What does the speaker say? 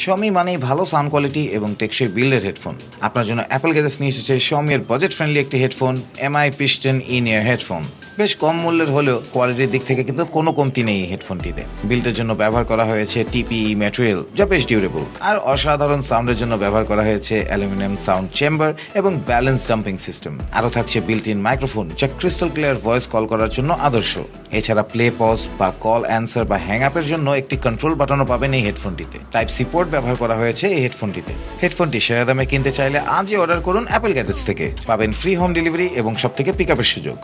শমি মানেই ভালো sound quality এবং টেকসই বিল্ডের হেডফোন আপনার জন্য অ্যাপল গ্যাজেস নিয়ে এসেছে শমি এর বাজেট ফ্রেন্ডলি একটি headphone Mi piston in ear headphone বেশ কম মূল্যের হলেও কোয়ালিটির দিক থেকে কিন্তু কোনো কমতি নেই হেডফোনটিতে বিল্ডের জন্য ব্যবহার করা হয়েছে টিপিই ম্যাটেরিয়াল যা বেশ ডিউরেবল আর অসাধারণ সাউন্ডের জন্য ব্যবহার করা হয়েছে অ্যালুমিনিয়াম সাউন্ড চেম্বার এবং ব্যালেন্স ডাম্পিং সিস্টেম আরও থাকছে বিল্ট ইন মাইক্রোফোন যা ক্রিস্টাল ক্লিয়ার ভয়েস কল করার জন্য আদর্শ। এছাড়া প্লে পজ বা কল অ্যান্সার বা হ্যাং আপের জন্য একটি কন্ট্রোল বাটনও পাবেন এই হেডফোনটিতে টাইপ সি পোর্ট ব্যবহার করা হয়েছে এই হেডফোনটিতে হেডফোনটি সেরা দামে কিনতে চাইলে আজই অর্ডার করুন অ্যাপেল গ্যাজেটস থেকে। পাবেন ফ্রি হোম ডেলিভারি এবং সব থেকে পিক আপের সুযোগ।